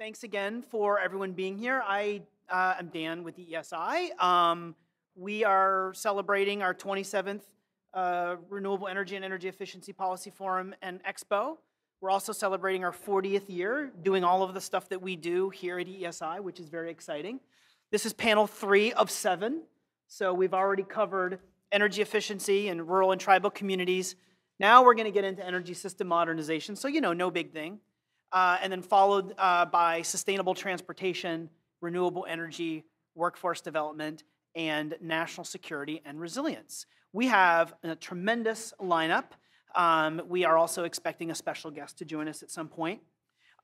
thanks again for everyone being here. I uh, am Dan with the EESI. Um, we are celebrating our 27th uh, Renewable Energy and Energy Efficiency Policy Forum and Expo. We're also celebrating our 40th year doing all of the stuff that we do here at EESI, which is very exciting. This is panel three of seven. So we've already covered energy efficiency in rural and tribal communities. Now we're going to get into energy system modernization. So, you know, no big thing. Uh, and then followed uh, by sustainable transportation, renewable energy, workforce development, and national security and resilience. We have a tremendous lineup. Um, we are also expecting a special guest to join us at some point.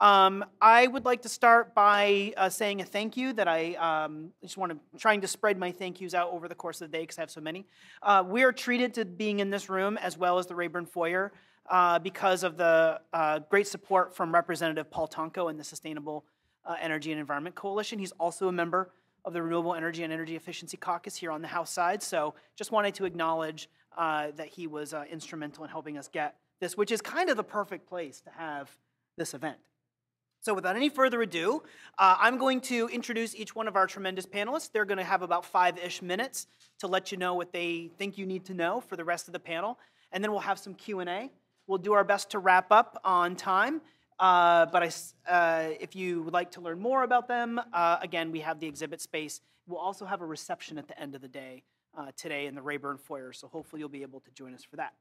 Um, I would like to start by uh, saying a thank you that I um, just want to trying to spread my thank yous out over the course of the day because I have so many. Uh, we are treated to being in this room as well as the Rayburn Foyer uh, because of the uh, great support from Representative Paul Tonko and the Sustainable uh, Energy and Environment Coalition. He's also a member of the Renewable Energy and Energy Efficiency Caucus here on the House side. So just wanted to acknowledge uh, that he was uh, instrumental in helping us get this, which is kind of the perfect place to have this event. So without any further ado, uh, I'm going to introduce each one of our tremendous panelists. They're going to have about five-ish minutes to let you know what they think you need to know for the rest of the panel, and then we'll have some Q&A. We'll do our best to wrap up on time, uh, but I, uh, if you would like to learn more about them, uh, again, we have the exhibit space. We'll also have a reception at the end of the day uh, today in the Rayburn Foyer, so hopefully you'll be able to join us for that.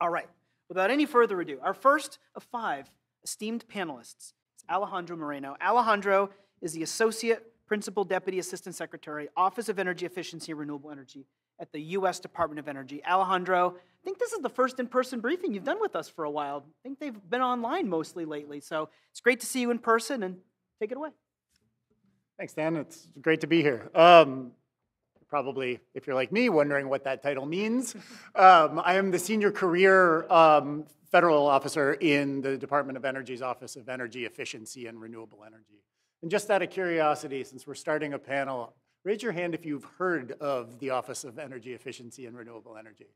All right, without any further ado, our first of five esteemed panelists is Alejandro Moreno. Alejandro is the Associate Principal Deputy Assistant Secretary, Office of Energy Efficiency and Renewable Energy at the U.S. Department of Energy. Alejandro, I think this is the first in person briefing you've done with us for a while. I think they've been online mostly lately. So it's great to see you in person and take it away. Thanks, Dan. It's great to be here. Um, probably, if you're like me, wondering what that title means. Um, I am the senior career um, federal officer in the Department of Energy's Office of Energy Efficiency and Renewable Energy. And just out of curiosity, since we're starting a panel, Raise your hand if you've heard of the Office of Energy Efficiency and Renewable Energy.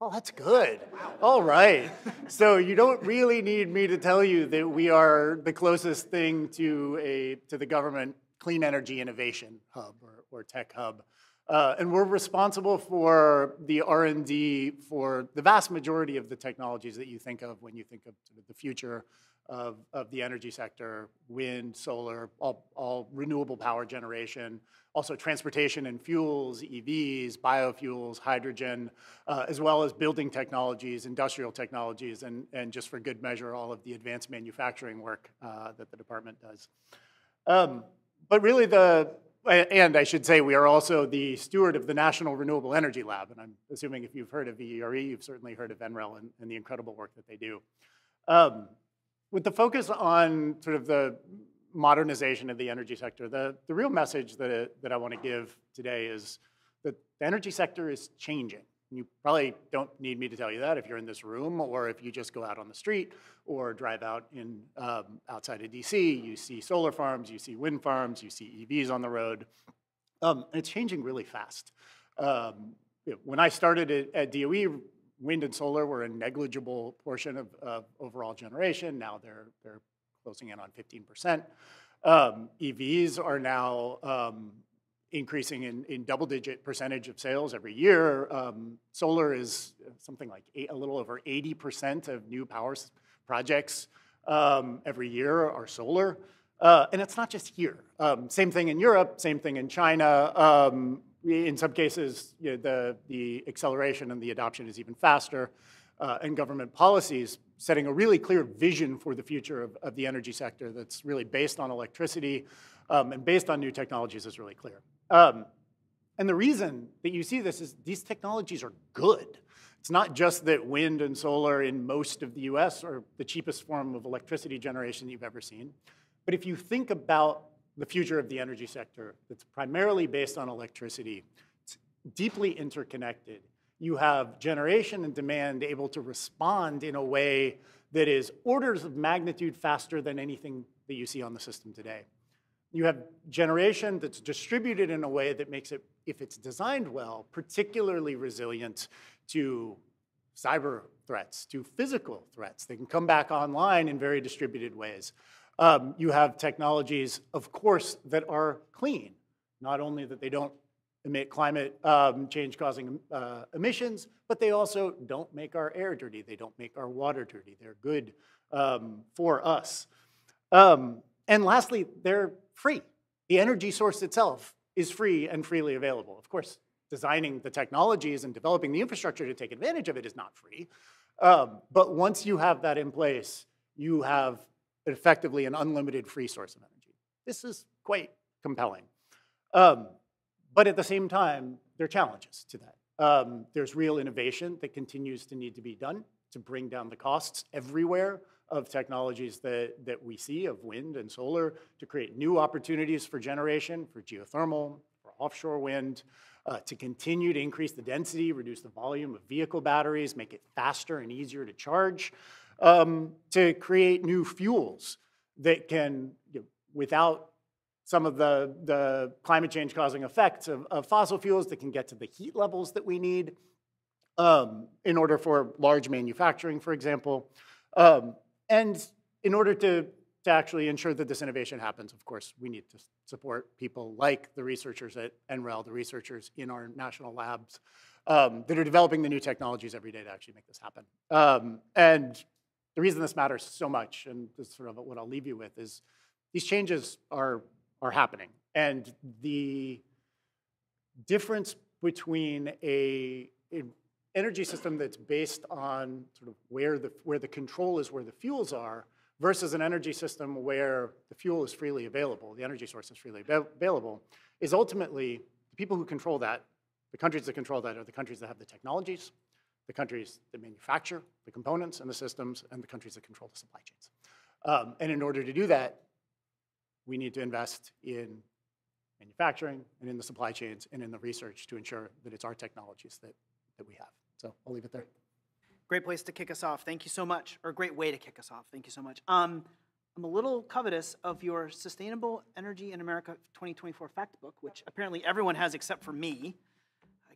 Oh, that's good. All right. So you don't really need me to tell you that we are the closest thing to a to the government clean energy innovation hub or, or tech hub. Uh, and we're responsible for the R&D for the vast majority of the technologies that you think of when you think of sort of the future of, of the energy sector, wind, solar, all, all renewable power generation, also transportation and fuels, EVs, biofuels, hydrogen, uh, as well as building technologies, industrial technologies, and, and just for good measure, all of the advanced manufacturing work uh, that the department does. Um, but really the, and I should say we are also the steward of the National Renewable Energy Lab, and I'm assuming if you've heard of EERE, you've certainly heard of NREL and, and the incredible work that they do. Um, with the focus on sort of the modernization of the energy sector, the, the real message that, that I want to give today is that the energy sector is changing. You probably don't need me to tell you that if you're in this room or if you just go out on the street or drive out in um, outside of DC. You see solar farms, you see wind farms, you see EVs on the road. Um, it's changing really fast. Um, when I started at, at DOE, wind and solar were a negligible portion of, of overall generation. Now they're, they're closing in on 15%. Um, EVs are now um, increasing in, in double-digit percentage of sales every year. Um, solar is something like eight, a little over 80% of new power projects um, every year are solar. Uh, and it's not just here. Um, same thing in Europe, same thing in China. In some cases, you know, the, the acceleration and the adoption is even faster, uh, and government policies setting a really clear vision for the future of, of the energy sector that's really based on electricity um, and based on new technologies is really clear. Um, and the reason that you see this is these technologies are good. It's not just that wind and solar in most of the US are the cheapest form of electricity generation you've ever seen. But if you think about the future of the energy sector that's primarily based on electricity. It's deeply interconnected. You have generation and demand able to respond in a way that is orders of magnitude faster than anything that you see on the system today. You have generation that's distributed in a way that makes it, if it's designed well, particularly resilient to cyber threats, to physical threats. They can come back online in very distributed ways. Um, you have technologies, of course, that are clean, not only that they don't emit climate um, change causing uh, emissions, but they also don't make our air dirty. They don't make our water dirty. They're good um, for us. Um, and lastly, they're free. The energy source itself is free and freely available. Of course, designing the technologies and developing the infrastructure to take advantage of it is not free. Um, but once you have that in place, you have effectively an unlimited free source of energy. This is quite compelling. Um, but at the same time, there are challenges to that. Um, there's real innovation that continues to need to be done to bring down the costs everywhere of technologies that, that we see of wind and solar to create new opportunities for generation, for geothermal, for offshore wind, uh, to continue to increase the density, reduce the volume of vehicle batteries, make it faster and easier to charge, um, to create new fuels that can, you know, without some of the, the climate change causing effects of, of, fossil fuels that can get to the heat levels that we need um, in order for large manufacturing, for example. Um, and in order to, to actually ensure that this innovation happens, of course, we need to support people like the researchers at NREL, the researchers in our national labs um, that are developing the new technologies every day to actually make this happen. Um, and the reason this matters so much, and this is sort of what I'll leave you with, is these changes are, are happening. And the difference between a, a energy system that's based on sort of where the, where the control is where the fuels are versus an energy system where the fuel is freely available, the energy source is freely available, is ultimately the people who control that, the countries that control that are the countries that have the technologies, the countries that manufacture the components and the systems, and the countries that control the supply chains. Um, and in order to do that, we need to invest in manufacturing and in the supply chains and in the research to ensure that it's our technologies that, that we have. So I'll leave it there. Great place to kick us off. Thank you so much, or great way to kick us off. Thank you so much. Um, I'm a little covetous of your Sustainable Energy in America 2024 fact book, which apparently everyone has except for me.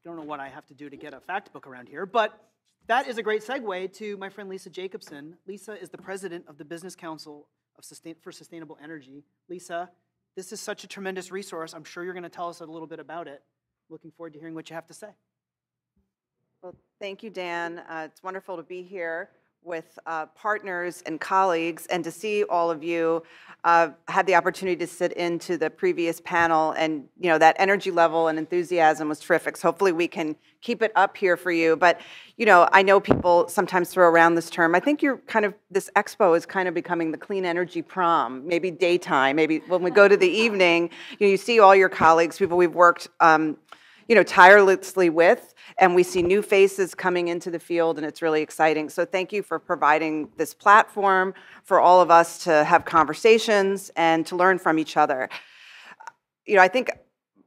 Don't know what I have to do to get a fact book around here, but that is a great segue to my friend Lisa Jacobson. Lisa is the president of the Business Council of Sustain for Sustainable Energy. Lisa, this is such a tremendous resource. I'm sure you're going to tell us a little bit about it. Looking forward to hearing what you have to say. Well, thank you, Dan. Uh, it's wonderful to be here with uh, partners and colleagues and to see all of you uh, had the opportunity to sit into the previous panel and you know that energy level and enthusiasm was terrific. So hopefully we can keep it up here for you. But you know i know people sometimes throw around this term. I think you're kind of this expo is kind of becoming the clean energy prom maybe daytime maybe when we go to the evening you, know, you see all your colleagues people we've worked um, you know, tirelessly with, and we see new faces coming into the field, and it's really exciting. So thank you for providing this platform for all of us to have conversations and to learn from each other. You know, I think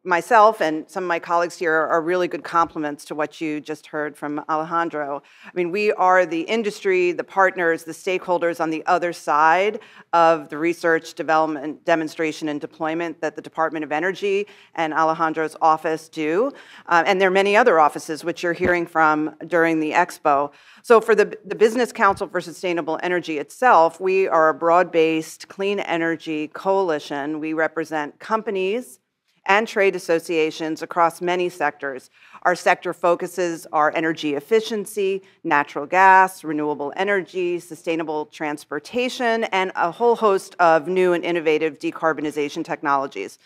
myself and some of my colleagues here are really good complements to what you just heard from Alejandro. I mean, we are the industry, the partners, the stakeholders on the other side of the research, development, demonstration, and deployment that the Department of Energy and Alejandro's office do. Uh, and there are many other offices which you're hearing from during the expo. So for the, the Business Council for Sustainable Energy itself, we are a broad-based clean energy coalition. We represent companies, and trade associations across many sectors. Our sector focuses our energy efficiency, natural gas, renewable energy, sustainable transportation, and a whole host of new and innovative decarbonization technologies.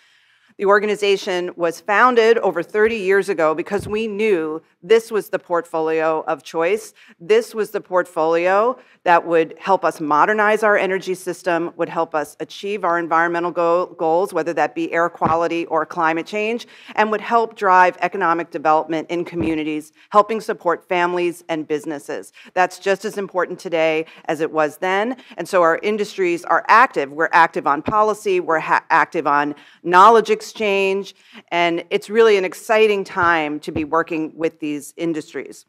The organization was founded over 30 years ago because we knew this was the portfolio of choice. This was the portfolio that would help us modernize our energy system, would help us achieve our environmental go goals, whether that be air quality or climate change, and would help drive economic development in communities, helping support families and businesses. That's just as important today as it was then. And so our industries are active. We're active on policy, we're active on knowledge exchange, and it's really an exciting time to be working with these industries.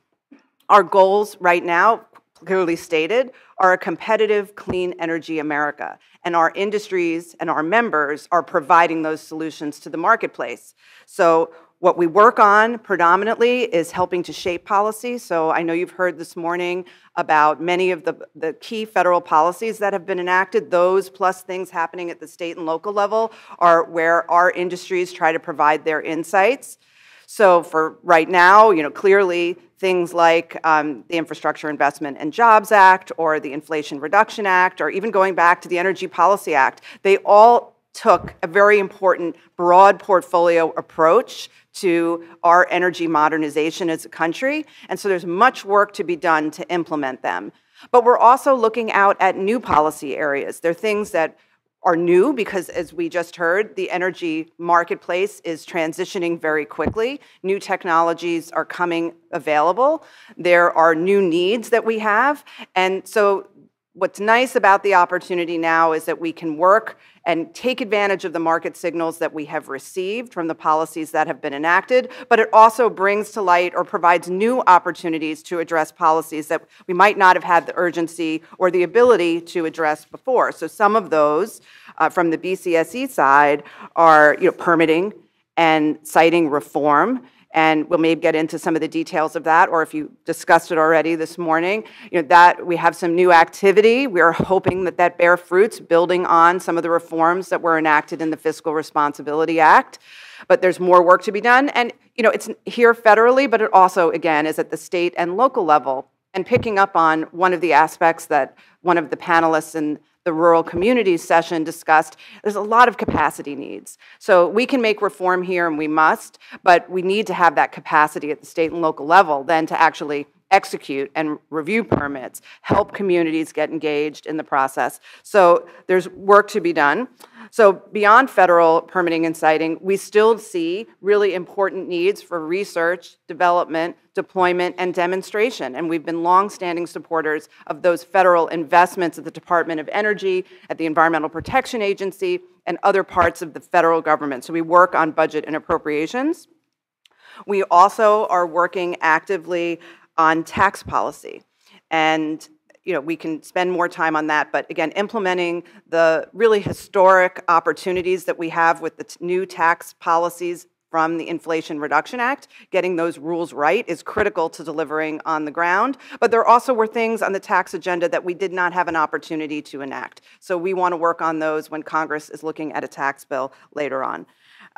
Our goals right now, clearly stated, are a competitive, clean energy America. And our industries and our members are providing those solutions to the marketplace. So What we work on predominantly is helping to shape policy. So I know you've heard this morning about many of the, the key federal policies that have been enacted. Those plus things happening at the state and local level are where our industries try to provide their insights. So for right now, you know, clearly things like um, the Infrastructure Investment and Jobs Act or the Inflation Reduction Act or even going back to the Energy Policy Act, they all took a very important broad portfolio approach to our energy modernization as a country. And so there's much work to be done to implement them. But we're also looking out at new policy areas. There are things that are new because, as we just heard, the energy marketplace is transitioning very quickly. New technologies are coming available. There are new needs that we have. And so What's nice about the opportunity now is that we can work and take advantage of the market signals that we have received from the policies that have been enacted, but it also brings to light or provides new opportunities to address policies that we might not have had the urgency or the ability to address before. So some of those uh, from the BCSE side are you know, permitting and siting reform and we'll maybe get into some of the details of that, or if you discussed it already this morning, you know, that we have some new activity. We're hoping that that bear fruits, building on some of the reforms that were enacted in the Fiscal Responsibility Act. But there's more work to be done, and you know, it's here federally, but it also, again, is at the state and local level. And picking up on one of the aspects that one of the panelists in the rural communities session discussed, there's a lot of capacity needs. So we can make reform here and we must, but we need to have that capacity at the state and local level then to actually execute and review permits, help communities get engaged in the process. So there's work to be done. So beyond federal permitting and siting, we still see really important needs for research, development, deployment, and demonstration. And we've been longstanding supporters of those federal investments at the Department of Energy, at the Environmental Protection Agency, and other parts of the federal government. So we work on budget and appropriations. We also are working actively on tax policy. And you know, we can spend more time on that, but again, implementing the really historic opportunities that we have with the new tax policies from the Inflation Reduction Act. Getting those rules right is critical to delivering on the ground. But there also were things on the tax agenda that we did not have an opportunity to enact. So we want to work on those when Congress is looking at a tax bill later on.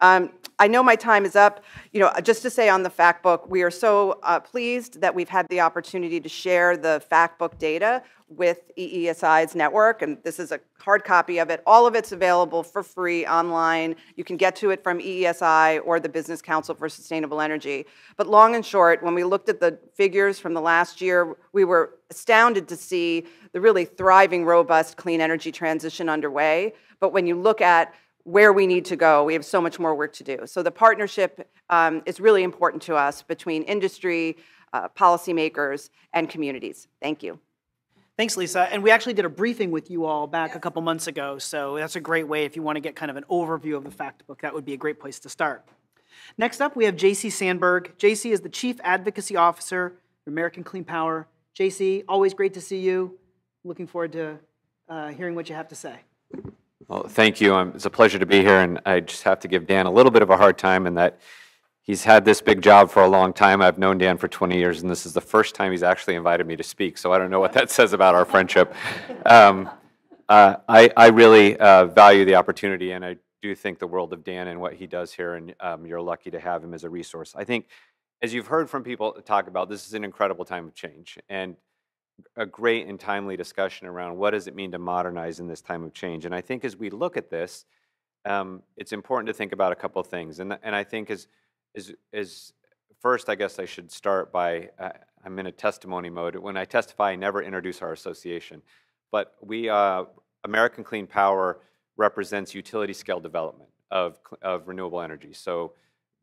Um, I know my time is up. You know, just to say on the fact book, we are so uh, pleased that we've had the opportunity to share the fact book data with EESI's network, and this is a hard copy of it. All of it's available for free online. You can get to it from EESI or the Business Council for Sustainable Energy. But long and short, when we looked at the figures from the last year, we were astounded to see the really thriving, robust clean energy transition underway. But when you look at where we need to go. We have so much more work to do. So the partnership um, is really important to us between industry, uh, policymakers, and communities. Thank you. Thanks, Lisa. And we actually did a briefing with you all back a couple months ago, so that's a great way if you want to get kind of an overview of the fact book. That would be a great place to start. Next up, we have JC Sandberg. JC is the Chief Advocacy Officer for American Clean Power. JC, always great to see you. Looking forward to uh, hearing what you have to say. Well, thank you. Um, it's a pleasure to be here, and I just have to give Dan a little bit of a hard time in that he's had this big job for a long time. I've known Dan for 20 years, and this is the first time he's actually invited me to speak, so I don't know what that says about our friendship. Um, uh, I, I, really uh, value the opportunity, and I do think the world of Dan and what he does here, and um, you're lucky to have him as a resource. I think, as you've heard from people talk about, this is an incredible time of change, and a great and timely discussion around what does it mean to modernize in this time of change. And I think as we look at this, um, it's important to think about a couple of things. And, and I think as, as, as first, I guess I should start by, uh, I'm in a testimony mode. When I testify, I never introduce our association. But we, uh, American Clean Power represents utility scale development of, of renewable energy. So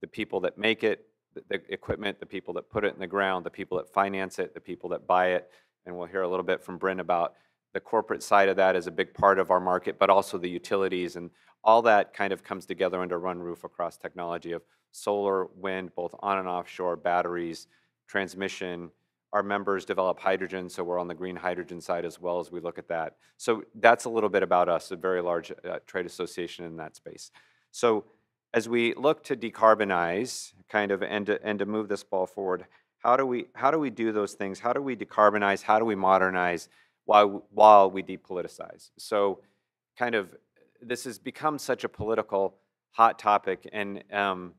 the people that make it, the, the equipment, the people that put it in the ground, the people that finance it, the people that buy it, and we'll hear a little bit from Bryn about the corporate side of that is a big part of our market, but also the utilities and all that kind of comes together under one roof across technology of solar, wind, both on and offshore, batteries, transmission. Our members develop hydrogen, so we're on the green hydrogen side as well as we look at that. So that's a little bit about us, a very large uh, trade association in that space. So as we look to decarbonize, kind of, and to, and to move this ball forward, how do we how do we do those things? How do we decarbonize? How do we modernize while while we depoliticize? So, kind of, this has become such a political hot topic, and um,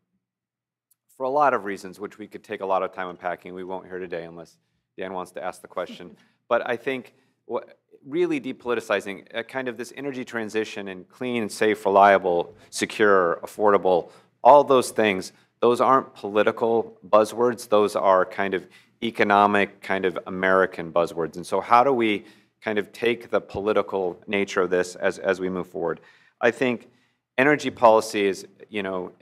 for a lot of reasons, which we could take a lot of time unpacking. We won't here today unless Dan wants to ask the question. but I think what, really depoliticizing uh, kind of this energy transition and clean, safe, reliable, secure, affordable, all those things, those aren't political buzzwords. Those are kind of economic, kind of American buzzwords. And so how do we kind of take the political nature of this as, as we move forward? I think energy policy is, you know,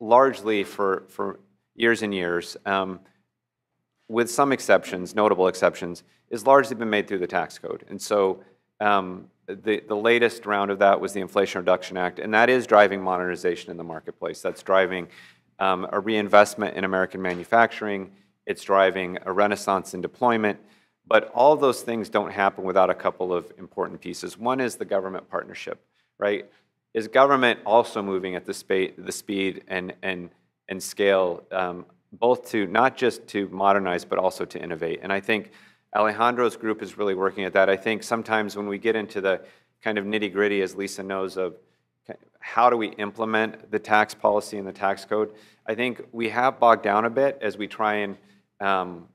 largely for, for years and years, um, with some exceptions, notable exceptions, is largely been made through the tax code. And so um, the, the latest round of that was the Inflation Reduction Act, and that is driving modernization in the marketplace. That's driving um, a reinvestment in American manufacturing. It's driving a renaissance in deployment. But all those things don't happen without a couple of important pieces. One is the government partnership, right? Is government also moving at the, spa- the speed and, and, and scale, um, both to not just to modernize, but also to innovate? And I think Alejandro's group is really working at that. I think sometimes when we get into the kind of nitty gritty, as Lisa knows, of how do we implement the tax policy and the tax code, I think we have bogged down a bit as we try and um,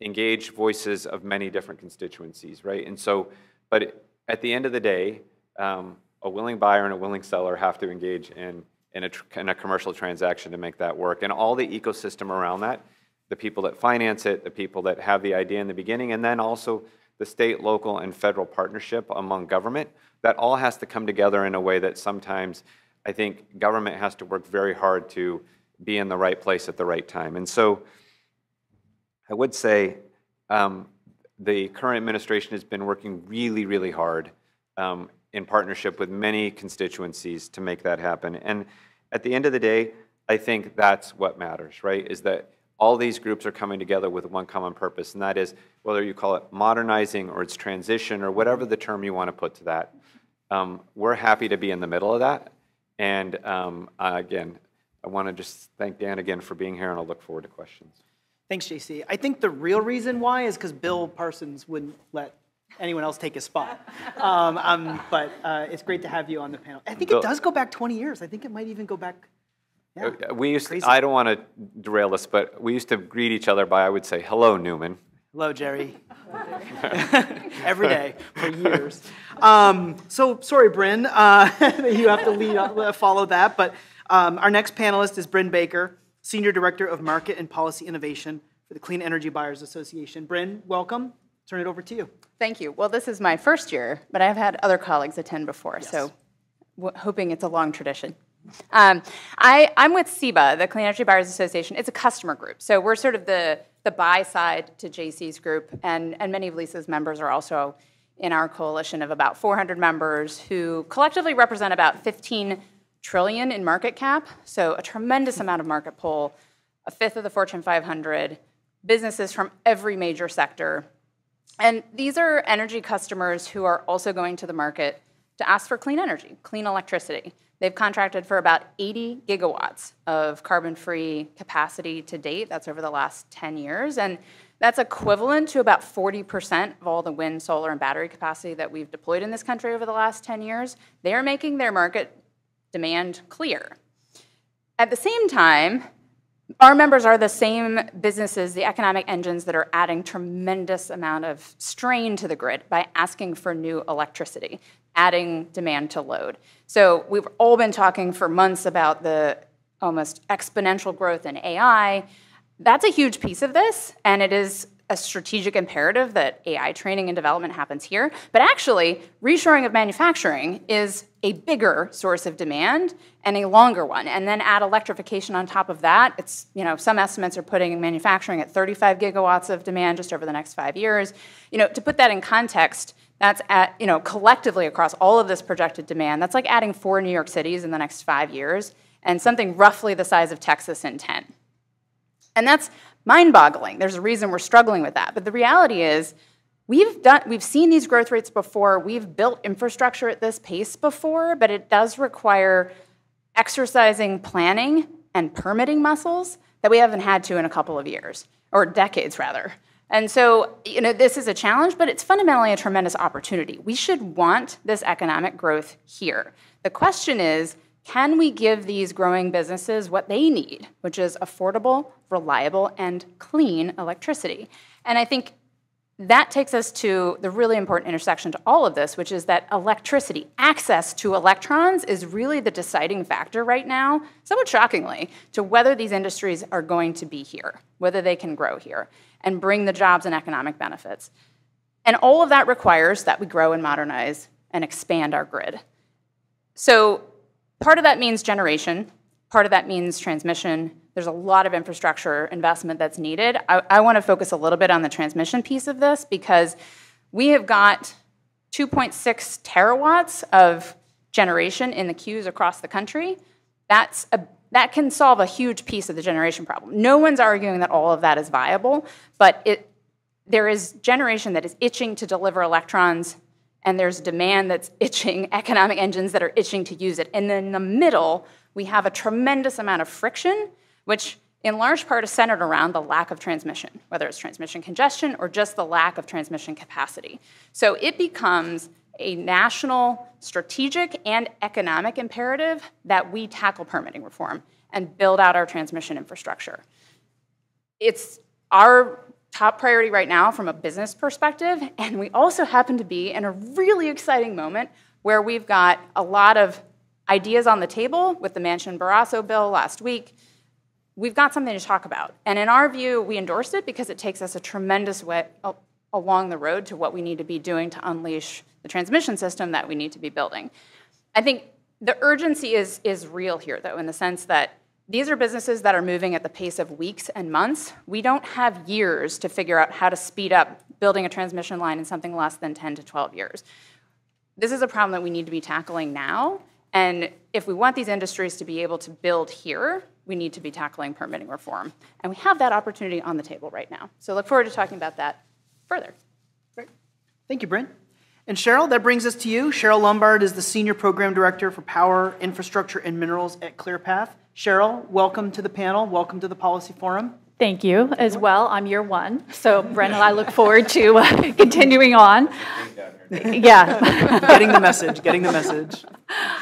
engage voices of many different constituencies, right? And so, but at the end of the day, um, a willing buyer and a willing seller have to engage in, in, a, in a commercial transaction to make that work. And all the ecosystem around that the people that finance it, the people that have the idea in the beginning, and then also the state, local, and federal partnership among government. That all has to come together in a way that sometimes I think government has to work very hard to be in the right place at the right time. And so I would say um, the current administration has been working really, really hard um, in partnership with many constituencies to make that happen. And at the end of the day, I think that's what matters, right? Is that all these groups are coming together with one common purpose, and that is whether you call it modernizing or it's transition or whatever the term you want to put to that. Um, we're happy to be in the middle of that. And um, uh, again, I want to just thank Dan again for being here, and I'll look forward to questions. Thanks, JC. I think the real reason why is because Bill Parsons wouldn't let anyone else take his spot. Um, um, but uh, it's great to have you on the panel. I think Bill, it does go back 20 years. I think it might even go back yeah. Uh, we used. To, I don't want to derail this, but we used to greet each other by I would say, "Hello, Newman." Hello, Jerry. Every day for years. Um, so sorry, Bryn, uh, you have to lead, uh, follow that. But um, our next panelist is Bryn Baker, Senior Director of Market and Policy Innovation for the Clean Energy Buyers Association. Bryn, welcome. Turn it over to you. Thank you. Well, this is my first year, but I've had other colleagues attend before, yes. so hoping it's a long tradition. Um, I, am with CEBA, the Clean Energy Buyers Association. It's a customer group. So we're sort of the, the buy side to JC's group, and, and many of Lisa's members are also in our coalition of about 400 members who collectively represent about 15 trillion in market cap. So a tremendous amount of market pull, a fifth of the Fortune 500, businesses from every major sector. And these are energy customers who are also going to the market to ask for clean energy, clean electricity. They've contracted for about 80 gigawatts of carbon free capacity to date. That's over the last 10 years. And that's equivalent to about 40% of all the wind, solar, and battery capacity that we've deployed in this country over the last 10 years. They are making their market demand clear. At the same time, our members are the same businesses, the economic engines that are adding tremendous amount of strain to the grid by asking for new electricity, adding demand to load. So we've all been talking for months about the almost exponential growth in AI. That's a huge piece of this, and it is a strategic imperative that AI training and development happens here. But actually, reshoring of manufacturing is a bigger source of demand and a longer one. And then add electrification on top of that. It's, you know, some estimates are putting manufacturing at 35 gigawatts of demand just over the next five years. You know, to put that in context, that's at, you know, collectively across all of this projected demand, that's like adding four New York cities in the next five years and something roughly the size of Texas in 10. And that's mind boggling. There's a reason we're struggling with that. But the reality is, we've, done, we've seen these growth rates before, we've built infrastructure at this pace before, but it does require exercising planning and permitting muscles that we haven't had to in a couple of years, or decades rather. And so, you know, this is a challenge, but it's fundamentally a tremendous opportunity. We should want this economic growth here. The question is, can we give these growing businesses what they need, which is affordable, reliable, and clean electricity? And I think that takes us to the really important intersection to all of this, which is that electricity, access to electrons, is really the deciding factor right now, somewhat shockingly, to whether these industries are going to be here, whether they can grow here, and bring the jobs and economic benefits. And all of that requires that we grow and modernize and expand our grid. So part of that means generation, part of that means transmission, there's a lot of infrastructure investment that's needed. I, I want to focus a little bit on the transmission piece of this because we have got 2.6 terawatts of generation in the queues across the country. That's a, that can solve a huge piece of the generation problem. No one's arguing that all of that is viable, but it, there is generation that is itching to deliver electrons, and there's demand that's itching, economic engines that are itching to use it. And then in the middle, we have a tremendous amount of friction which in large part is centered around the lack of transmission, whether it's transmission congestion or just the lack of transmission capacity. So it becomes a national strategic and economic imperative that we tackle permitting reform and build out our transmission infrastructure. It's our top priority right now from a business perspective, and we also happen to be in a really exciting moment where we've got a lot of ideas on the table with the Manchin Barrasso bill last week we've got something to talk about. And in our view, we endorsed it because it takes us a tremendous way along the road to what we need to be doing to unleash the transmission system that we need to be building. I think the urgency is, is real here, though, in the sense that these are businesses that are moving at the pace of weeks and months. We don't have years to figure out how to speed up building a transmission line in something less than 10 to 12 years. This is a problem that we need to be tackling now. And if we want these industries to be able to build here, we need to be tackling permitting reform. And we have that opportunity on the table right now. So look forward to talking about that further. Great. Thank you, Bryn. And Cheryl, that brings us to you. Cheryl Lombard is the Senior Program Director for Power, Infrastructure, and Minerals at ClearPath. Cheryl, welcome to the panel. Welcome to the Policy Forum. Thank you as well. I'm year one. So, Bryn and I look forward to uh, continuing on. Yeah. getting the message, getting the message.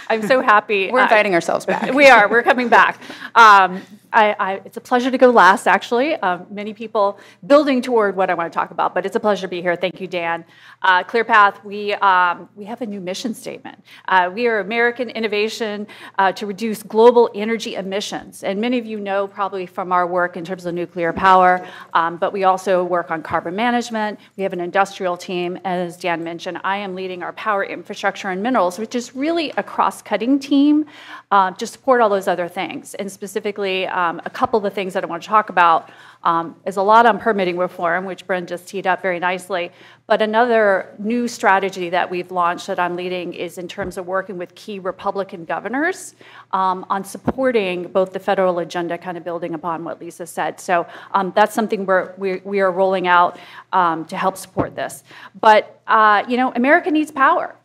I'm so happy. We're inviting uh, ourselves back. We are. We're coming back. Um, I, I, it's a pleasure to go last, actually. Um, many people building toward what I want to talk about, but it's a pleasure to be here. Thank you, Dan. Uh, ClearPath, we, um, we have a new mission statement. Uh, we are American innovation uh, to reduce global energy emissions. And many of you know probably from our work in terms of nuclear power, um, but we also work on carbon management. We have an industrial team. As Dan mentioned, I am leading our power infrastructure and minerals, which is really a cross cutting team uh, to support all those other things. And specifically, um, a couple of the things that I want to talk about um, is a lot on permitting reform, which Bryn just teed up very nicely. But another new strategy that we've launched that I'm leading is in terms of working with key Republican governors um, on supporting both the federal agenda, kind of building upon what Lisa said. So um, that's something we're, we, we are rolling out um, to help support this. But, uh, you know, America needs power.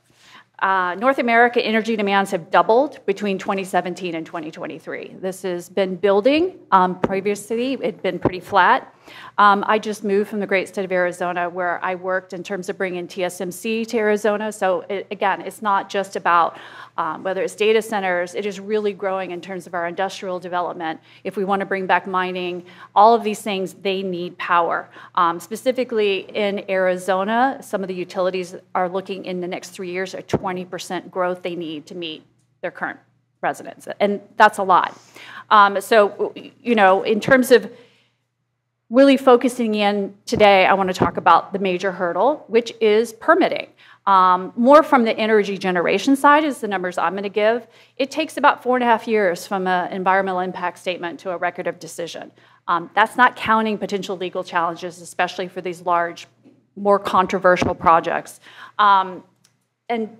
Uh, North America energy demands have doubled between 2017 and 2023. This has been building. Um, previously, it had been pretty flat. Um, I just moved from the great state of Arizona where I worked in terms of bringing TSMC to Arizona. So, it, again, it's not just about um, whether it's data centers, it is really growing in terms of our industrial development. If we want to bring back mining, all of these things, they need power. Um, specifically in Arizona, some of the utilities are looking in the next three years at 20% growth they need to meet their current residents. And that's a lot. Um, so, you know, in terms of really focusing in today, I want to talk about the major hurdle, which is permitting. Um, more from the energy generation side is the numbers I'm going to give. It takes about four and a half years from an environmental impact statement to a record of decision. Um, that's not counting potential legal challenges, especially for these large, more controversial projects. Um, and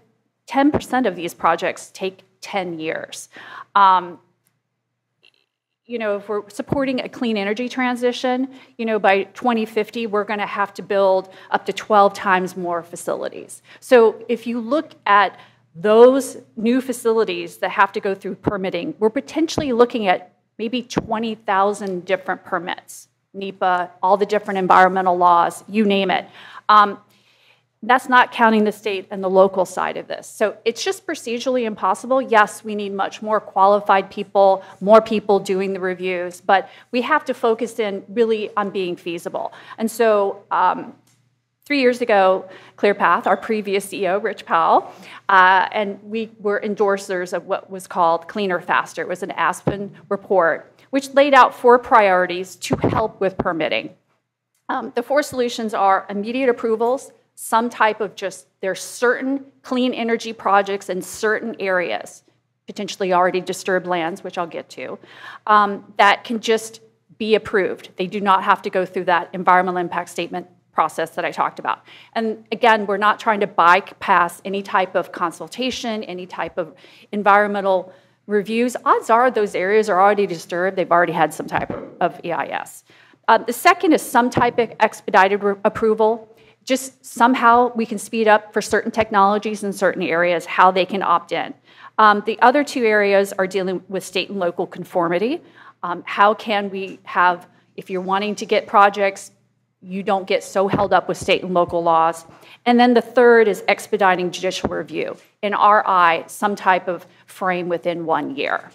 10% of these projects take 10 years. Um, you know, if we're supporting a clean energy transition, you know, by 2050, we're going to have to build up to 12 times more facilities. So if you look at those new facilities that have to go through permitting, we're potentially looking at maybe 20,000 different permits. NEPA, all the different environmental laws, you name it. Um, that's not counting the state and the local side of this. So it's just procedurally impossible. Yes, we need much more qualified people, more people doing the reviews, but we have to focus in really on being feasible. And so um, three years ago, ClearPath, our previous CEO, Rich Powell, uh, and we were endorsers of what was called Cleaner Faster. It was an Aspen report, which laid out four priorities to help with permitting. Um, the four solutions are immediate approvals, some type of just, there's certain clean energy projects in certain areas, potentially already disturbed lands, which I'll get to, um, that can just be approved. They do not have to go through that environmental impact statement process that I talked about. And again, we're not trying to bypass any type of consultation, any type of environmental reviews. Odds are those areas are already disturbed. They've already had some type of EIS. Uh, the second is some type of expedited approval just somehow we can speed up for certain technologies in certain areas how they can opt in. Um, the other two areas are dealing with state and local conformity. Um, how can we have, if you're wanting to get projects, you don't get so held up with state and local laws. And then the third is expediting judicial review. In our eye, some type of frame within one year.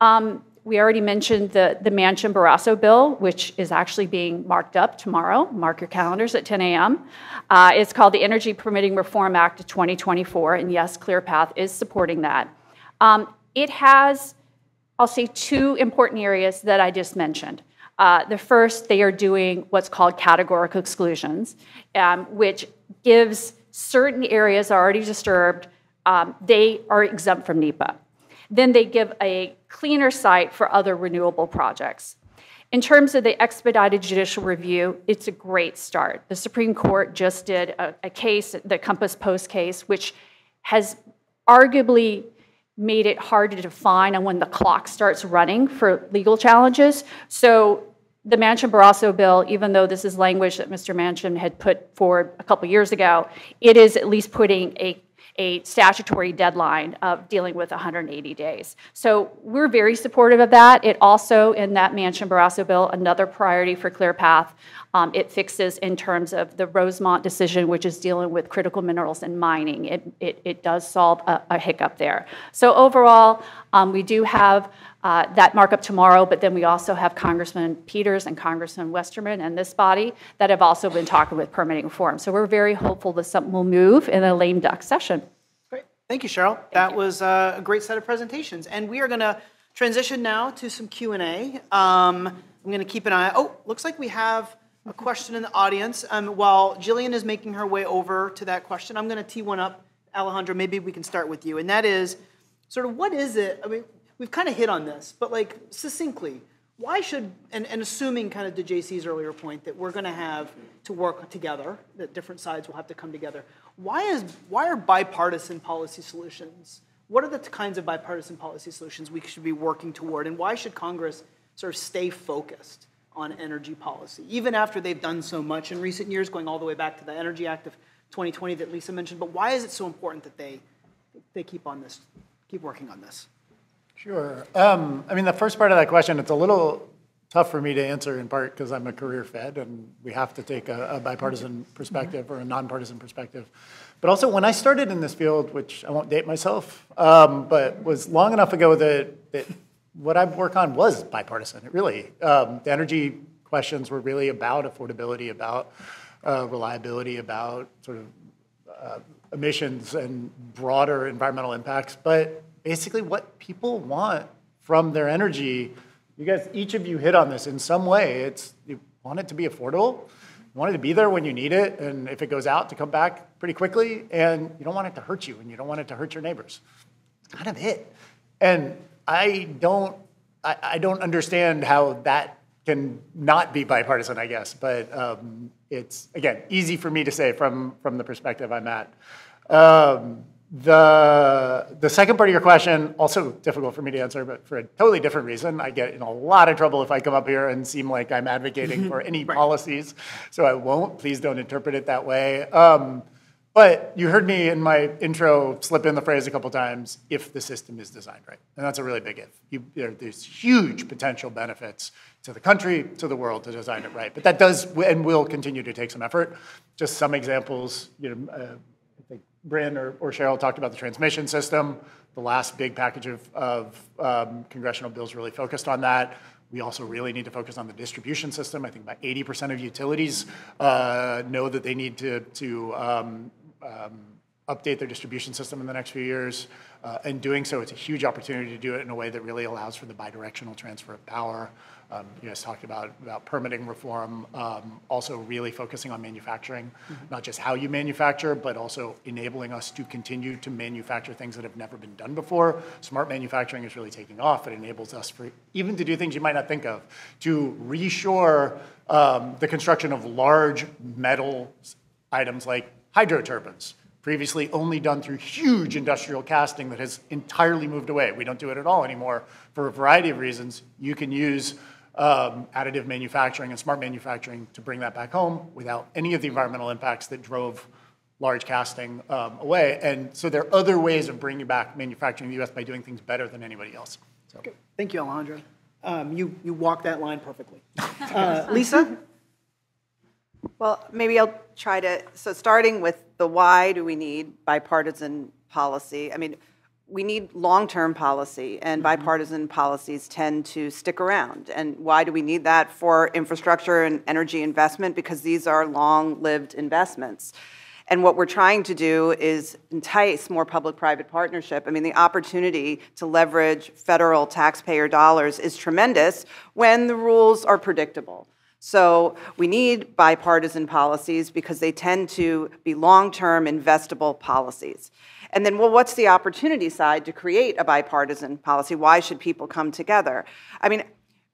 Um, we already mentioned the, the Manchin Barrasso bill, which is actually being marked up tomorrow. Mark your calendars at 10 a.m. Uh, it's called the Energy Permitting Reform Act of 2024, and yes, ClearPath is supporting that. Um, it has, I'll say, two important areas that I just mentioned. Uh, the first, they are doing what's called categorical exclusions, um, which gives certain areas already disturbed, um, they are exempt from NEPA. Then they give a cleaner site for other renewable projects. In terms of the expedited judicial review, it's a great start. The Supreme Court just did a, a case, the Corner Post case, which has arguably made it hard to define on when the clock starts running for legal challenges. So the Manchin Barrasso bill, even though this is language that Mr. Manchin had put forward a couple years ago, it is at least putting a a statutory deadline of dealing with 180 days. So we're very supportive of that. It also, in that Manchin Barrasso bill, another priority for ClearPath, um, it fixes in terms of the Rosemont decision, which is dealing with critical minerals and mining. It, it, it does solve a, a, hiccup there. So overall, um, we do have uh, that markup tomorrow, but then we also have Congressman Peters and Congressman Westerman and this body that have also been talking with permitting reform. So we're very hopeful that something will move in a lame duck session. Great. Thank you, Cheryl. Thank that you. was uh, a great set of presentations. And we are going to transition now to some Q&A. Um, I'm going to keep an eye. Oh, looks like we have a question in the audience. Um, while Jillian is making her way over to that question, I'm going to tee one up. Alejandro, maybe we can start with you. And that is sort of what is it? I mean, we've kind of hit on this, but like succinctly, why should, and, and assuming kind of to JC's earlier point that we're going to have to work together, that different sides will have to come together, why, is, why are bipartisan policy solutions? What are the kinds of bipartisan policy solutions we should be working toward, and why should Congress sort of stay focused on energy policy, even after they've done so much in recent years, going all the way back to the Energy Act of 2020 that Lisa mentioned, but why is it so important that they, they keep on this, keep working on this? Sure. Um, I mean, the first part of that question, it's a little tough for me to answer in part because I'm a career Fed and we have to take a, a bipartisan perspective or a nonpartisan perspective. But also, when I started in this field, which I won't date myself, um, but was long enough ago that, that what I work on was bipartisan. It really, um, the energy questions were really about affordability, about uh, reliability, about sort of uh, emissions and broader environmental impacts. But basically what people want from their energy. You guys, each of you hit on this in some way. It's you want it to be affordable, you want it to be there when you need it, and if it goes out, to come back pretty quickly, and you don't want it to hurt you, and you don't want it to hurt your neighbors. It's kind of it. And I don't, I, I don't understand how that can not be bipartisan, I guess. But um, it's again easy for me to say from from the perspective I'm at. Um, the, the second part of your question, also difficult for me to answer, but for a totally different reason. I get in a lot of trouble if I come up here and seem like I'm advocating for any right. policies, so I won't. Please don't interpret it that way. Um, But you heard me in my intro slip in the phrase a couple times, if the system is designed right. And that's a really big if. You, there, there's huge potential benefits to the country, to the world to design it right. But that does and will continue to take some effort. Just some examples, you know, uh, Bryn or, or, Cheryl talked about the transmission system. The last big package of, of um, congressional bills really focused on that. We also really need to focus on the distribution system. I think about 80% of utilities uh, know that they need to, to um, um, update their distribution system in the next few years. Uh, and doing so, it's a huge opportunity to do it in a way that really allows for the bidirectional transfer of power. Um, you guys talked about, about permitting reform, um, also really focusing on manufacturing, mm-hmm. not just how you manufacture, but also enabling us to continue to manufacture things that have never been done before. Smart manufacturing is really taking off. It enables us for even to do things you might not think of, to reshore um, the construction of large metal items like hydro turbines, previously only done through huge industrial casting that has entirely moved away. We don't do it at all anymore for a variety of reasons. You can use um, additive manufacturing and smart manufacturing to bring that back home without any of the environmental impacts that drove large casting um, away. And so there are other ways of bringing back manufacturing in the US by doing things better than anybody else. So. Okay. Thank you, Alejandro. Um, you, you walked that line perfectly. Uh, Lisa? Well, maybe I'll try to, so starting with the why do we need bipartisan policy? I mean, we need long-term policy, and mm-hmm. bipartisan policies tend to stick around. And why do we need that for infrastructure and energy investment? Because these are long-lived investments. And what we're trying to do is entice more public-private partnership. I mean, the opportunity to leverage federal taxpayer dollars is tremendous when the rules are predictable. So we need bipartisan policies because they tend to be long-term investable policies. And then, well, what's the opportunity side to create a bipartisan policy? Why should people come together? I mean,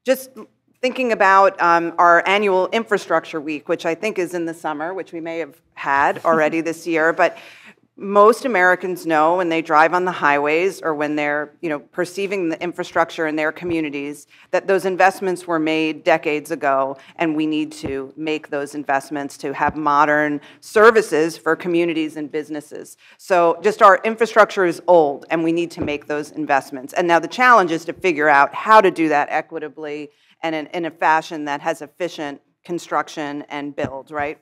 just thinking about um, our annual infrastructure week, which I think is in the summer, which we may have had already this year, but most Americans know when they drive on the highways or when they're you know, perceiving the infrastructure in their communities that those investments were made decades ago, and we need to make those investments to have modern services for communities and businesses. So just our infrastructure is old, and we need to make those investments. And now the challenge is to figure out how to do that equitably and in, in a fashion that has efficient construction and build, right?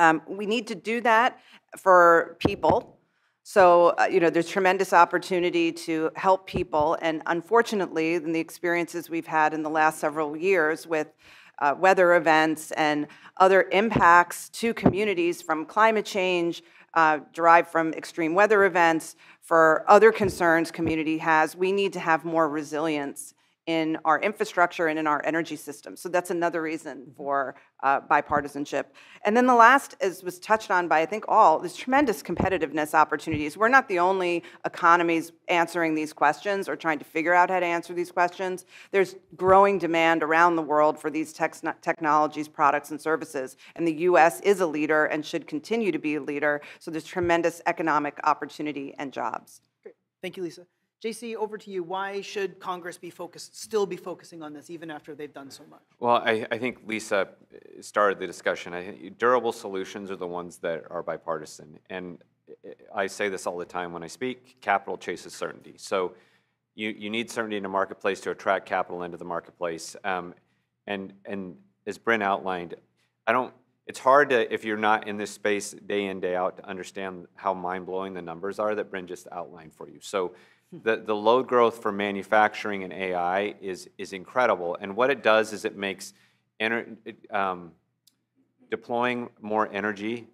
Um, we need to do that for people. So, uh, you know, there's tremendous opportunity to help people. And unfortunately, in the experiences we've had in the last several years with uh, weather events and other impacts to communities from climate change, uh, derived from extreme weather events, for other concerns community has, we need to have more resilience in our infrastructure and in our energy system. So that's another reason mm-hmm. for uh, bipartisanship. And then the last, as was touched on by I think all, there's tremendous competitiveness opportunities. We're not the only economies answering these questions or trying to figure out how to answer these questions. There's growing demand around the world for these technologies, products, and services. And the US is a leader and should continue to be a leader. So there's tremendous economic opportunity and jobs. Great. Thank you, Lisa. JC, over to you. Why should Congress be focused, still be focusing on this, even after they've done so much? Well, I, I think Lisa started the discussion. I durable solutions are the ones that are bipartisan. And I say this all the time when I speak, capital chases certainty. So you, you need certainty in the marketplace to attract capital into the marketplace. Um, and, and as Bryn outlined, I don't, it's hard to, if you're not in this space day in, day out, to understand how mind-blowing the numbers are that Bryn just outlined for you. So the, the load growth for manufacturing and AI is, is incredible. And what it does is it makes ener- um, deploying more energy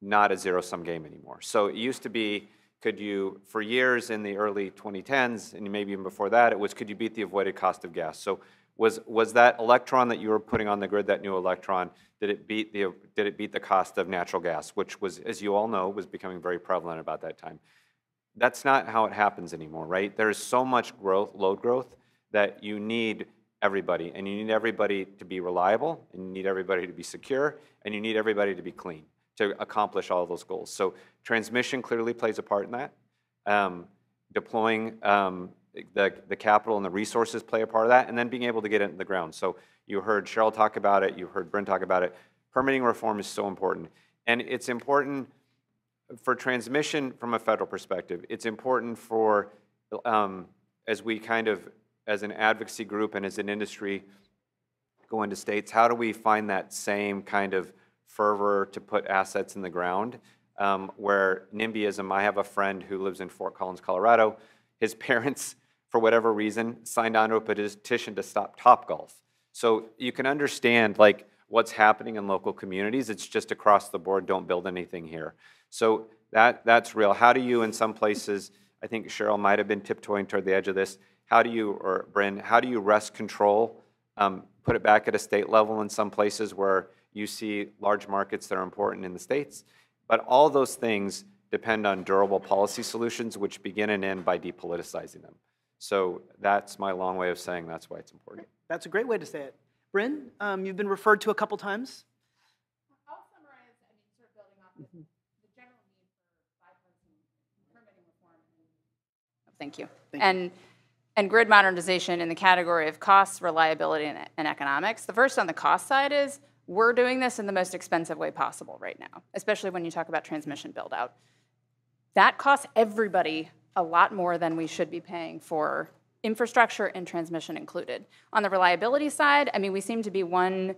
not a zero sum game anymore. So it used to be could you, for years in the early 2010s, and maybe even before that, it was could you beat the avoided cost of gas? So was, was that electron that you were putting on the grid, that new electron, did it beat the, did it beat the cost of natural gas, which was, as you all know, was becoming very prevalent about that time? That's not how it happens anymore, right? There's so much growth, load growth, that you need everybody, and you need everybody to be reliable, and you need everybody to be secure, and you need everybody to be clean to accomplish all those goals. So transmission clearly plays a part in that. Um, deploying um, the, the capital and the resources play a part of that, and then being able to get it in the ground. So you heard Cheryl talk about it, you heard Bryn talk about it. Permitting reform is so important. And it's important for transmission from a federal perspective, it's important for, um, as we kind of, as an advocacy group and as an industry, go into states, how do we find that same kind of fervor to put assets in the ground? Um, where NIMBYism, I have a friend who lives in Fort Collins, Colorado. His parents, for whatever reason, signed on to a petition to stop Topgolf. So you can understand like what's happening in local communities. It's just across the board, don't build anything here. So that, that's real. How do you, in some places, I think Cheryl might have been tiptoeing toward the edge of this, how do you, or Bryn, how do you wrest control, um, put it back at a state level in some places where you see large markets that are important in the states? But all those things depend on durable policy solutions, which begin and end by depoliticizing them. So that's my long way of saying that's why it's important. That's a great way to say it. Bryn, um, you've been referred to a couple times. I'll summarize, I mean, sort of building off mm-hmm. the general need for bipartisan permitting reform. Thank you. Thank and you. and grid modernization in the category of costs, reliability, and, and economics. The first on the cost side is we're doing this in the most expensive way possible right now, especially when you talk about transmission build out. That costs everybody a lot more than we should be paying for infrastructure and transmission included. On the reliability side, I mean, we seem to be one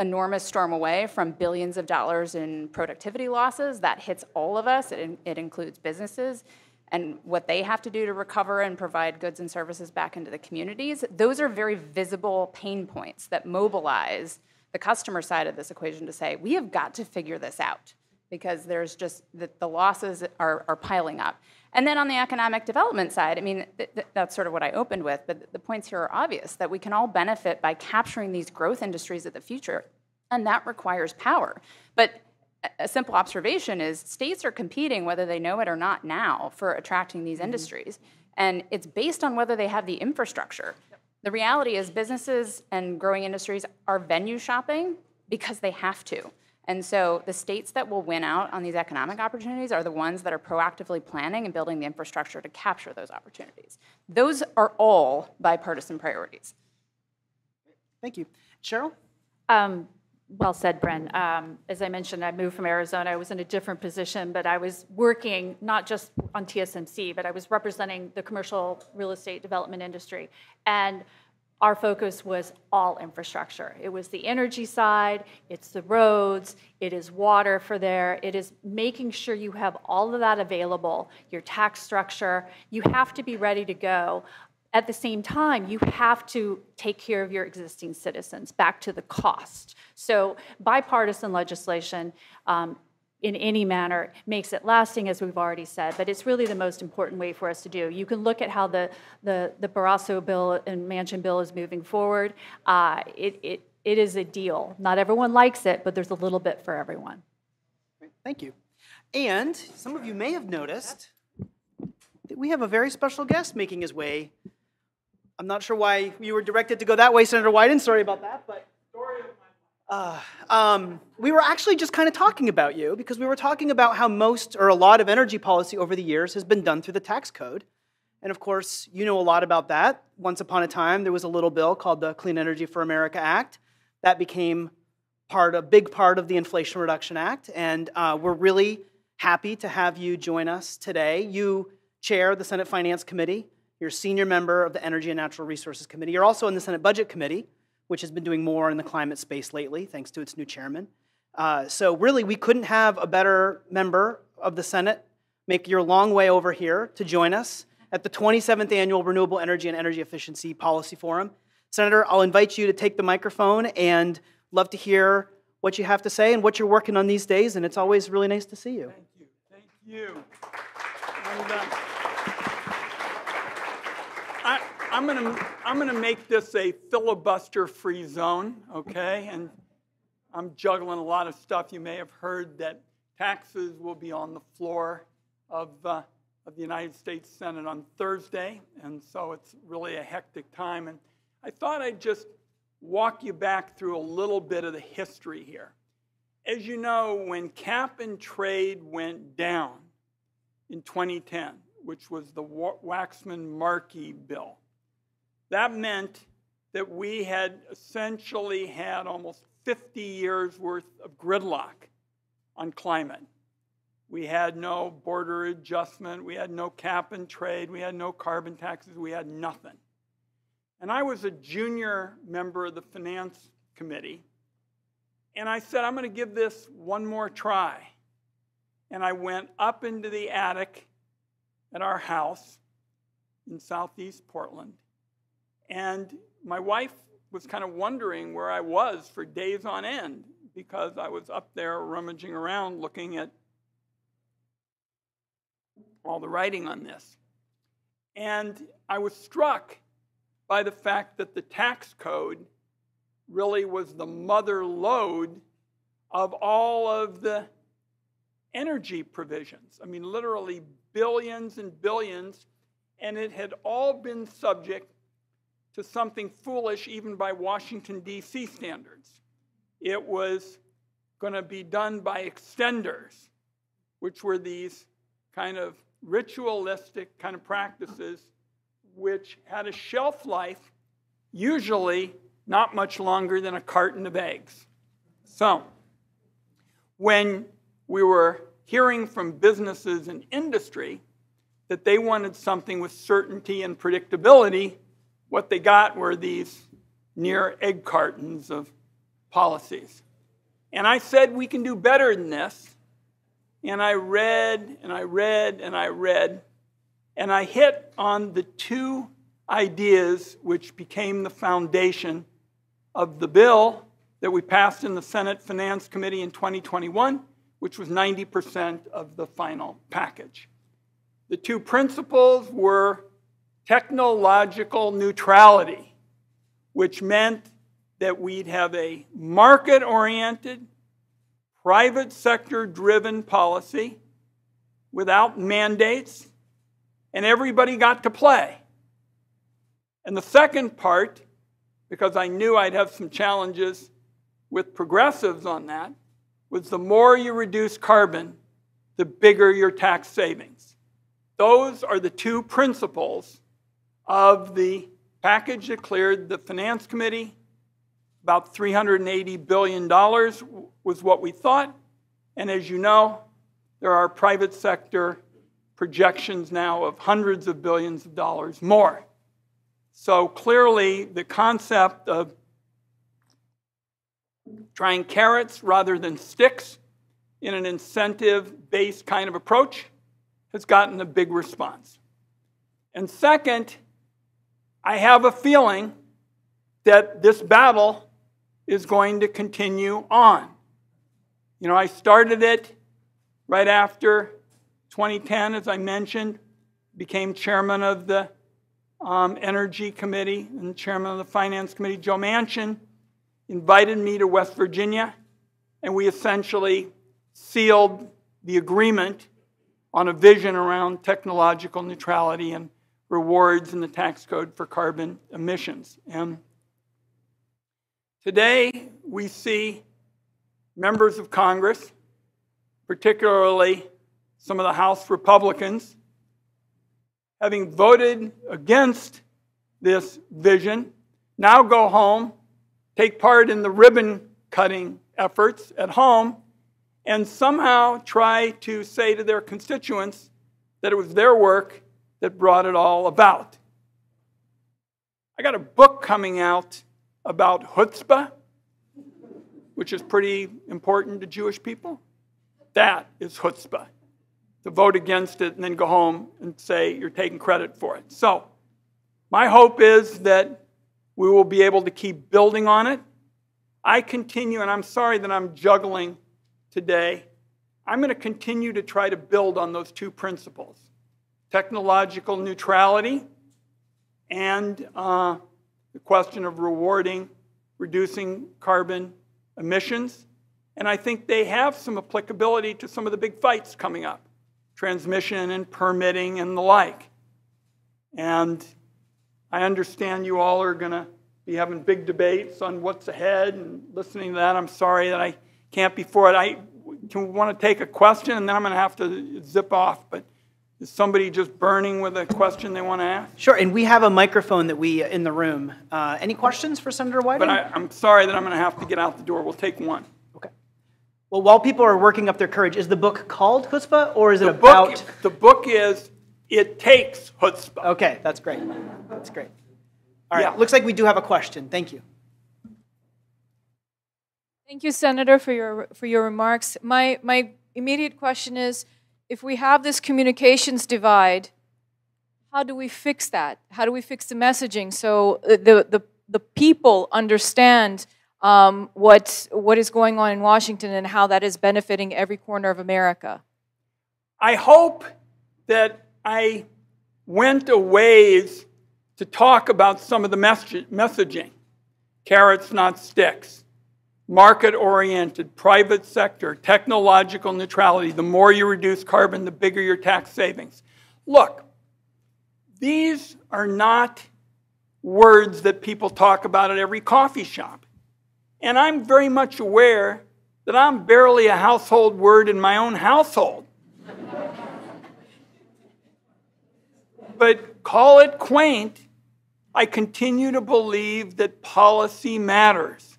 enormous storm away from billions of dollars in productivity losses. That hits all of us, it, it includes businesses and what they have to do to recover and provide goods and services back into the communities. Those are very visible pain points that mobilize the customer side of this equation to say, we have got to figure this out because there's just the, the losses are, are piling up. And then on the economic development side, I mean, th th that's sort of what I opened with, but the points here are obvious that we can all benefit by capturing these growth industries of the future, and that requires power. But a simple observation is states are competing, whether they know it or not now, for attracting these mm -hmm. industries. And it's based on whether they have the infrastructure. The reality is businesses and growing industries are venue shopping because they have to. And so the states that will win out on these economic opportunities are the ones that are proactively planning and building the infrastructure to capture those opportunities. Those are all bipartisan priorities. Thank you. Cheryl? Um, well said, Bryn. Um, as I mentioned, I moved from Arizona. I was in a different position, but I was working not just on TSMC, but I was representing the commercial real estate development industry. And our focus was all infrastructure. It was the energy side, it's the roads, it is water for there, it is making sure you have all of that available, your tax structure. You have to be ready to go. At the same time, you have to take care of your existing citizens back to the cost. So, bipartisan legislation um, in any manner makes it lasting, as we've already said, but it's really the most important way for us to do. You can look at how the, the, the Barrasso bill and Manchin bill is moving forward. Uh, it, it, it is a deal. Not everyone likes it, but there's a little bit for everyone. Thank you. And some of you may have noticed that we have a very special guest making his way. I'm not sure why you were directed to go that way, Senator Wyden. Sorry about that, but uh, um, we were actually just kind of talking about you because we were talking about how most or a lot of energy policy over the years has been done through the tax code. And of course, you know a lot about that. Once upon a time, there was a little bill called the Clean Energy for America Act that became part, a big part of the Inflation Reduction Act. And uh, we're really happy to have you join us today. You chair the Senate Finance Committee. You're a senior member of the Energy and Natural Resources Committee. You're also in the Senate Budget Committee which has been doing more in the climate space lately, thanks to its new chairman. Uh, so, really, we couldn't have a better member of the Senate make your long way over here to join us at the 27th Annual Renewable Energy and Energy Efficiency Policy Forum. Senator, I'll invite you to take the microphone and love to hear what you have to say and what you're working on these days, and it's always really nice to see you. Thank you. Thank you I, I'm going to I'm going to make this a filibuster free zone, okay? And I'm juggling a lot of stuff. You may have heard that taxes will be on the floor of, uh, of the United States Senate on Thursday, and so it's really a hectic time. And I thought I'd just walk you back through a little bit of the history here. As you know, when cap and trade went down in 2010, which was the Waxman Markey bill, that meant that we had essentially had almost 50 years worth of gridlock on climate. We had no border adjustment. We had no cap and trade. We had no carbon taxes. We had nothing. And I was a junior member of the Finance Committee. And I said, I'm going to give this one more try. And I went up into the attic at our house in southeast Portland. And my wife was kind of wondering where I was for days on end because I was up there rummaging around looking at all the writing on this. And I was struck by the fact that the tax code really was the mother lode of all of the energy provisions. I mean, literally billions and billions, and it had all been subject to something foolish even by Washington, D.C. standards. It was going to be done by extenders, which were these kind of ritualistic kind of practices which had a shelf life usually not much longer than a carton of eggs. So, when we were hearing from businesses and industry that they wanted something with certainty and predictability, what they got were these near egg cartons of policies. And I said, we can do better than this. And I read and I read and I read, and I hit on the two ideas which became the foundation of the bill that we passed in the Senate Finance Committee in 2021, which was 90% of the final package. The two principles were technological neutrality, which meant that we'd have a market oriented, private sector driven policy without mandates, and everybody got to play. And the second part, because I knew I'd have some challenges with progressives on that, was the more you reduce carbon, the bigger your tax savings. Those are the two principles of the package that cleared the Finance Committee. About $380 billion was what we thought. And as you know, there are private sector projections now of hundreds of billions of dollars more. So clearly, the concept of trying carrots rather than sticks in an incentive based kind of approach has gotten a big response. And second, I have a feeling that this battle is going to continue on. You know, I started it right after 2010, as I mentioned, became chairman of the um, Energy Committee and chairman of the Finance Committee. Joe Manchin invited me to West Virginia, and we essentially sealed the agreement on a vision around technological neutrality and rewards in the tax code for carbon emissions. And today we see members of Congress, particularly some of the House Republicans, having voted against this vision, now go home, take part in the ribbon cutting efforts at home, and somehow try to say to their constituents that it was their work that brought it all about. I got a book coming out about chutzpah, which is pretty important to Jewish people. That is chutzpah. To vote against it and then go home and say you're taking credit for it. So, my hope is that we will be able to keep building on it. I continue, and I'm sorry that I'm juggling today. I'm going to continue to try to build on those two principles technological neutrality, and uh, the question of rewarding reducing carbon emissions. And I think they have some applicability to some of the big fights coming up transmission and permitting and the like. And I understand you all are going to be having big debates on what's ahead and listening to that. I'm sorry that I can't be for it. I want to take a question and then I'm going to have to zip off. But is somebody just burning with a question they want to ask? Sure, and we have a microphone that we in the room. Uh, any questions for Senator Wyden? But I, am sorry that I'm going to have to get out the door. We'll take one. Okay. Well, while people are working up their courage, is the book called Chutzpah or is it The about? book, the book is It Takes Chutzpah. Okay, that's great. That's great. All right, Yeah. looks like we do have a question. Thank you. Thank you, Senator, for your, for your remarks. My, my immediate question is, if we have this communications divide, how do we fix that? How do we fix the messaging so the, the, the people understand um, what, what is going on in Washington and how that is benefiting every corner of America? I hope that I went a ways to talk about some of the messaging carrots, not sticks, market oriented, private sector, technological neutrality. The more you reduce carbon, the bigger your tax savings. Look, these are not words that people talk about at every coffee shop. And I'm very much aware that I'm barely a household word in my own household. but call it quaint, I continue to believe that policy matters.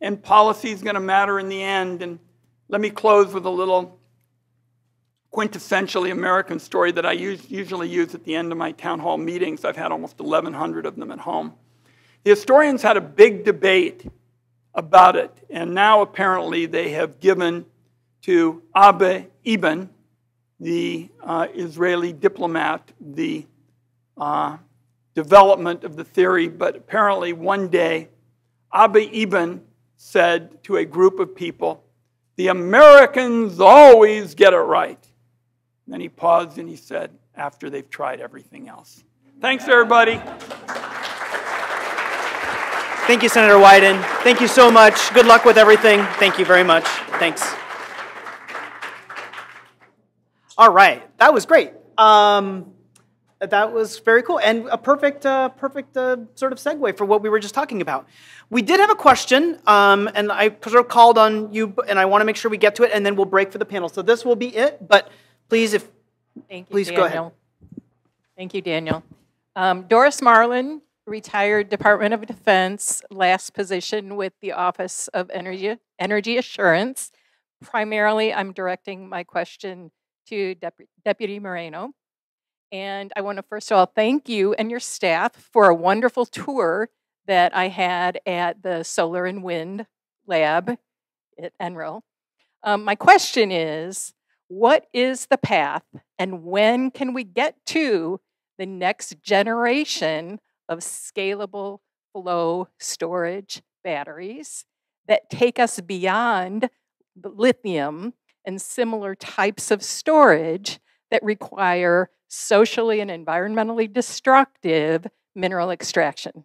And policy is going to matter in the end. And let me close with a little quintessentially American story that I use, usually use at the end of my town hall meetings. I've had almost 1,100 of them at home. The historians had a big debate about it, and now apparently they have given to Abba Eban, the uh, Israeli diplomat, the uh, development of the theory, but apparently one day Abba Eban said to a group of people, The Americans always get it right. And then he paused and he said, After they've tried everything else. Thanks, everybody. Thank you, Senator Wyden. Thank you so much. Good luck with everything. Thank you very much. Thanks. All right, that was great. Um, that was very cool and a perfect, uh, perfect uh, sort of segue for what we were just talking about. We did have a question, um, and I sort of called on you, and I want to make sure we get to it, and then we'll break for the panel. So this will be it. But please, if Thank you, Please go ahead. Daniel. Thank you, Daniel. Um, Doris Marlin, retired Department of Defense, last position with the Office of Energy, Energy Assurance. Primarily, I'm directing my question to Dep- Deputy Moreno. And I want to first of all thank you and your staff for a wonderful tour that I had at the Solar and Wind Lab at NREL. Um, my question is what is the path and when can we get to the next generation of scalable flow storage batteries that take us beyond lithium and similar types of storage that require socially and environmentally destructive mineral extraction.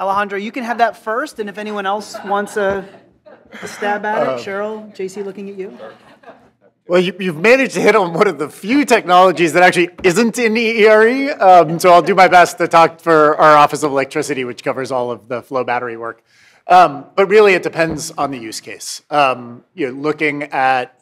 Alejandro, you can have that first, and if anyone else wants a, a stab at it, Cheryl, JC, looking at you. Well, you, you've managed to hit on one of the few technologies that actually isn't in EERE. Um, so I'll do my best to talk for our Office of Electricity, which covers all of the flow battery work. Um, but really, it depends on the use case. Um, you're looking at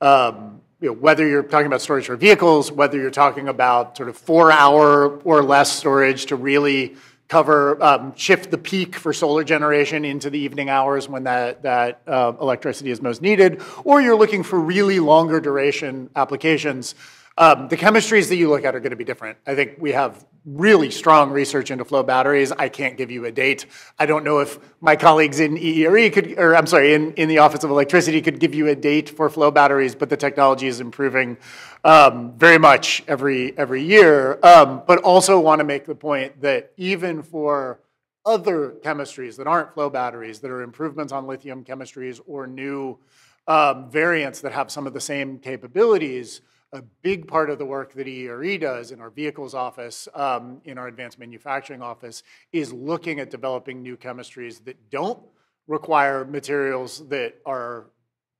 um, you know, whether you're talking about storage for vehicles, whether you're talking about sort of four-hour or less storage to really cover, um, shift the peak for solar generation into the evening hours when that, that uh, electricity is most needed, or you're looking for really longer duration applications, um, the chemistries that you look at are going to be different. I think we have really strong research into flow batteries. I can't give you a date. I don't know if my colleagues in EERE could, or I'm sorry, in, in the Office of Electricity could give you a date for flow batteries, but the technology is improving um, very much every, every year. Um, but also want to make the point that even for other chemistries that aren't flow batteries, that are improvements on lithium chemistries or new um, variants that have some of the same capabilities, a big part of the work that EERE does in our vehicles office, um, in our advanced manufacturing office, is looking at developing new chemistries that don't require materials that are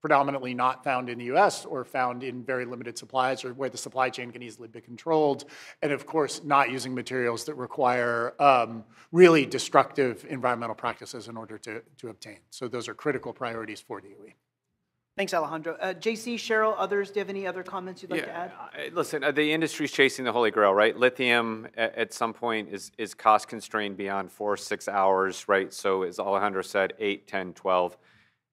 predominantly not found in the US or found in very limited supplies or where the supply chain can easily be controlled. And of course, not using materials that require um, really destructive environmental practices in order to, to obtain. So those are critical priorities for DOE. Thanks, Alejandro. Uh, JC, Cheryl, others, do you have any other comments you'd like to add? I- Listen, uh, the industry's chasing the holy grail, right? Lithium at, at some point is, is cost constrained beyond four, six hours, right? So as Alejandro said, eight, 10, 12.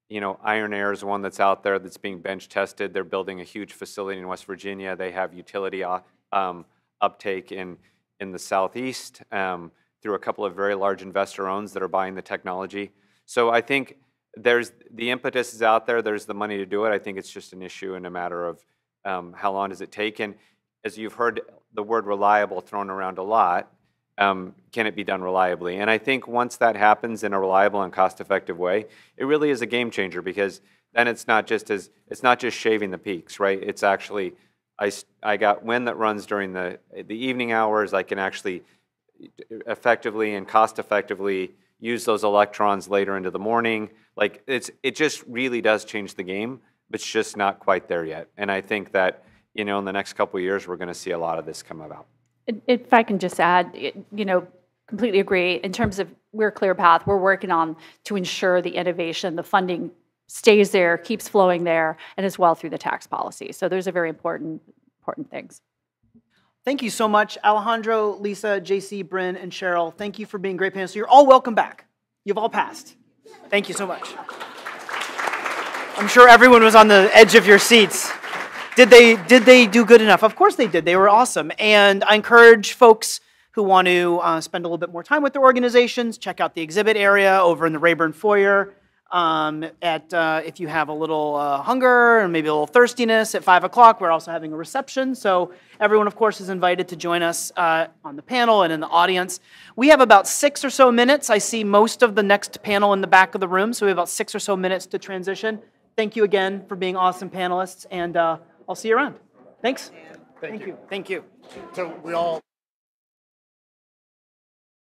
you know, Iron Air is one that's out there that's being bench tested. They're building a huge facility in West Virginia. They have utility uh, um, uptake in in the southeast um, through a couple of very large investor owns that are buying the technology. So I think there's the impetus is out there. There's the money to do it. I think it's just an issue and a matter of um, how long does it take. And as you've heard the word reliable thrown around a lot, um, can it be done reliably? And I think once that happens in a reliable and cost-effective way, it really is a game changer because then it's not just as it's not just shaving the peaks, right? It's actually I, I got wind that runs during the the evening hours. I can actually effectively and cost-effectively use those electrons later into the morning. Like it's it just really does change the game, but it's just not quite there yet. And I think that you know in the next couple of years we're going to see a lot of this come about. If I can just add, you know, completely agree. In terms of we're ClearPath. we're working on to ensure the innovation, the funding stays there, keeps flowing there, and as well through the tax policy. So those are very important, important things. Thank you so much, Alejandro, Lisa, JC, Bryn, and Cheryl. Thank you for being great panelists. You're all welcome back. You've all passed. Thank you so much. I'm sure everyone was on the edge of your seats. Did they, did they do good enough? Of course they did. They were awesome. And I encourage folks who want to uh, spend a little bit more time with their organizations, check out the exhibit area over in the Rayburn Foyer. Um, at uh, if you have a little uh, hunger and maybe a little thirstiness at five o'clock, we're also having a reception. So everyone, of course, is invited to join us uh, on the panel and in the audience. We have about six or so minutes. I see most of the next panel in the back of the room, so we have about six or so minutes to transition. Thank you again for being awesome panelists, and uh, I'll see you around. Thanks. Thank, Thank you. Thank you. So we all.